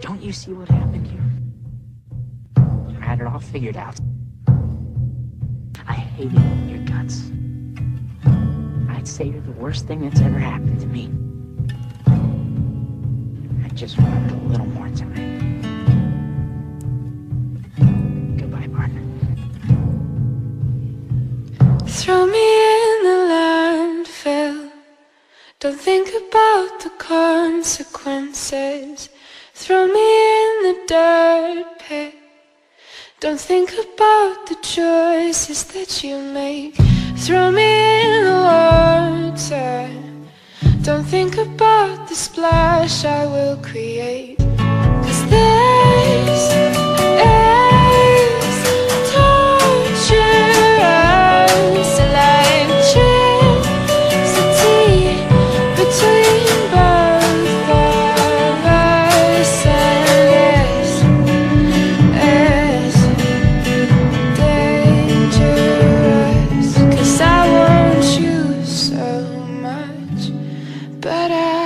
Don't you see what happened here? I had it all figured out. I hated your guts. I'd say you're the worst thing that's ever happened to me. I just wanted a little more time. Goodbye, partner. Throw me in the landfill. Don't think about the consequences. Throw me in the dirt pit. Don't think about the choices that you make. Throw me in the water. Don't think about the splash I will create. but I